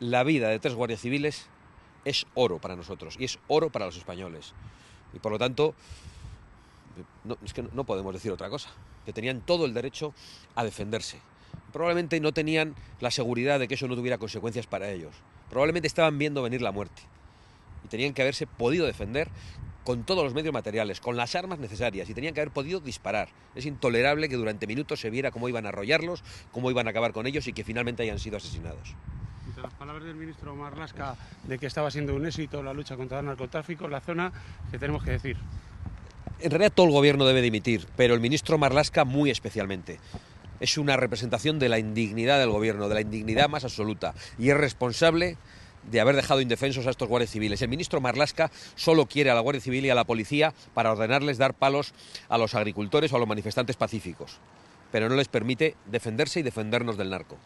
la vida de tres guardias civiles es oro para nosotros y es oro para los españoles. Y por lo tanto, no, podemos decir otra cosa, que tenían todo el derecho a defenderse. Probablemente no tenían la seguridad de que eso no tuviera consecuencias para ellos. Probablemente estaban viendo venir la muerte. Y tenían que haberse podido defender con todos los medios materiales, con las armas necesarias, y tenían que haber podido disparar. Es intolerable que durante minutos se viera cómo iban a arrollarlos, cómo iban a acabar con ellos y que finalmente hayan sido asesinados. Las palabras del ministro Marlasca de que estaba siendo un éxito la lucha contra el narcotráfico en la zona, ¿qué tenemos que decir? En realidad todo el gobierno debe dimitir, pero el ministro Marlasca muy especialmente. Es una representación de la indignidad del gobierno, de la indignidad más absoluta, y es responsable de haber dejado indefensos a estos guardias civiles. El ministro Marlasca solo quiere a la Guardia Civil y a la policía para ordenarles dar palos a los agricultores o a los manifestantes pacíficos, pero no les permite defenderse y defendernos del narco.